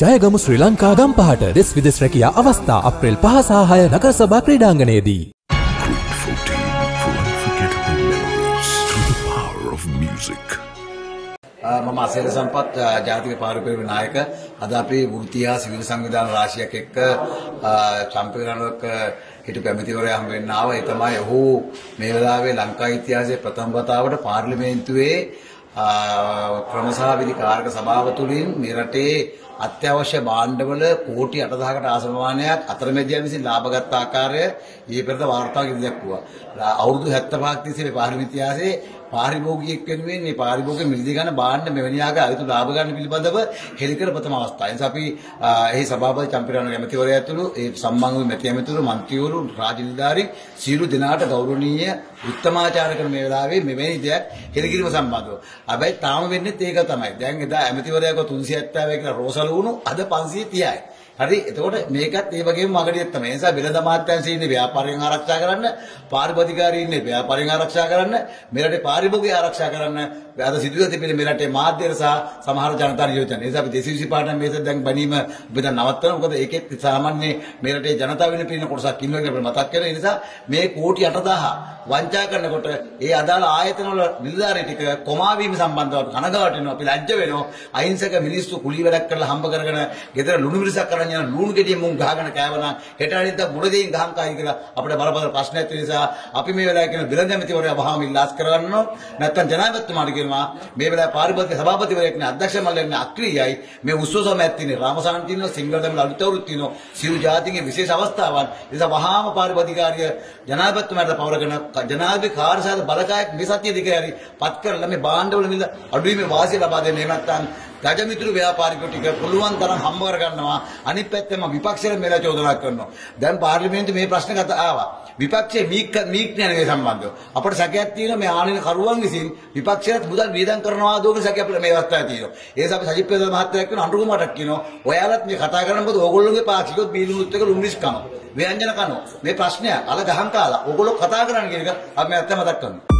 ජයගමු ශ්‍රී ලංකා ගම් පහට දෙස් විදෙස් රැකියා අවස්ථා අප්‍රේල් පහ සාහය නගර සභා ක්‍රීඩාංගණයේදී. Group 14 for unforgettable memories through the power of music. මම අසේල සම්පත් අ, ජාතික පාරිපරික නායක අද අපි වෘත්තීය හා සිවිල් සංවිධාන රාශියක් එක්ක චම්පියනක හිටපු ඇමතිවරයා හම්බ වෙන්න ආවා. ඒ තමයි ඔහු මේ වෙලාවේ ලංකා ඉතිහාසයේ ප්‍රථම වතාවට පාර්ලිමේන්තුවේ අ, ක්‍රමසහ විධි කාරක සභාව තුළින් මේ රටේ අත්‍යවශ්‍ය භාණ්ඩවල කෝටි 8000කට ආසනමානයක් අතරමැදියන් විසින් ලාභගත් ආකාරය ඊයේ පෙරද වාර්තා කිරි දැක්වුවා. අවුරුදු 75ක් තිස්සේ මේ පාර්ලිමේන්තු ඉතිහාසයේ පාරිභෝගිකයෙක් වෙනුවෙන් මේ පාරිභෝගික මිලදී ගන්න භාණ්ඩ මෙවැනි ආකාර අයුතු ලාභ ගන්න පිළිබඳව හෙළිකර ප්‍රථම අවස්ථාව. ඒ නිසා අපි එහි සභාපති චම්පිරාණ ඇමතිවරයා ඇතුළු ඒ සම්මාන වූ මැති ඇමතිවරු මන්ත්‍රීවරු රාජ්‍ය නිලධාරීන් සියලු දෙනාට ගෞරවනීය උත්තමාචාර කරන මේ වෙලාවේ මෙවැනි දෙයක් හෙළිකිරීම සම්බන්ධව. හැබැයි තාම වෙන්නේ ඒක තමයි. දැන් එදා ඇමතිවරයාක 370 කියලා රෝසල වුණු අද 530යි. හරි එතකොට මේකත් ඒ වගේම මගඩියක් තමයි. ඒ නිසා බෙලද මාත්‍යංශයේ ඉන්නේ ව්‍යාපාරයෙන් ආරක්ෂා කරන්න, පාරිභෝගිකාරී ඉන්නේ ව්‍යාපාරයෙන් ආරක්ෂා කරන්න, මෙරටේ පාරිභෝගිකය ආරක්ෂා කරන්න, අද සිදුව තිබෙන මෙරටේ මාධ්‍යර සහ සමහර ජනතා නියෝජන. ඒ නිසා අපි 220 පාටම මේක දැන් බැනීම අපි දැන් නවත්තනවා. මොකද ඒකෙත් සාමාන්‍ය මෙරටේ ජනතාව වෙන පිරින කොටසක් ඉන්නවා කියලා මතක් කරගෙන ඒ නිසා මේ කෝටි 8000 වංචා කරනකොට ඒ අදාළ ආයතන වල නිලධාරී ටික කොමා වීම සම්බන්ධව කනගාටු වෙනවා. අපි ලැජ්ජ වෙනවා. අහිංසක මිනිස්සු කුලී වැඩක් කරලා හම්බ කරගෙන ගෙදර ලුණු මිරිසක් කරන් යන ලුණු ගෙඩියෙන් මුන් ගහගෙන කෑවනම් හෙට අනිද්දා මුණ දෙයින් ගහන් කායි කියලා අපිට බලපෑම ප්‍රශ්නයක් තියෙන නිසා අපි මේ වෙලාවේ කියන බිලඳ ඇමතිවරයා වහාම ඉල්ලාස් කරගන්නවා. නැත්තම් ජනාධිපතිතුමාට කියනවා මේ වෙලාවේ පාරිභෝගික සභාපතිවරයෙක් නේ අධ්‍යක්ෂ මණ්ඩලයේ අක්‍රියයි. මේ උත්සව සමයක් තියෙන රාමසාන් තියෙනවා සිංගල් දමල අලුතවරුත් තියෙනවා සියලු ජාතිගේ විශේෂ අවස්ථාවන් ඒ නිසා වහාම පාරිභෝගිකාරිය ජනාධිපතිතුමාට පවරගෙන ජනාධිපති කාර්යසාධ බලකායක් මේ සතිය දෙක හරි පත් කරලා මේ භාණ්ඩවල මිල අඩුවීමේ වාසිය ලබා දෙන්න. එහෙම නැත්නම් ගජමිතුරු ව්‍යාපාරිකයෝ ටික පුළුවන් තරම් හම්බ කරගන්නවා. අනිත් පැත්තෙම විපක්ෂයට මෙලා චෝදනා කරනවා. දැන් පාර්ලිමේන්තුවේ මේ ප්‍රශ්න කතා ආවා. විපක්ෂයේ මීක් මීක් නෑ සම්බන්ධව. අපිට සැකයක් තියෙනවා මේ ආනයන කරුවන් විසින් විපක්ෂයට මුදල් වියදම් කරනවා දෝක සැකයක් අපිට මේ අවස්ථාවේ තියෙනවා. ඒ නිසා අපි සජිත් ප්‍රේමදාස මහත්තයා කියන අනුරුකුමාරට කියනවා. ඔයාලත් මේ කතා කරන මොකද ඕගොල්ලෝගේ පාක්ෂිකොත් බීලුනුත් එක ලුම්රිස් කනවා. ව්‍යංජන කනවා. මේ ප්‍රශ්නය අල ගහන් කාලා ඕගොල්ලෝ කතා කරන්න කියන එක අපි ඇත්ත මතක් කරනවා.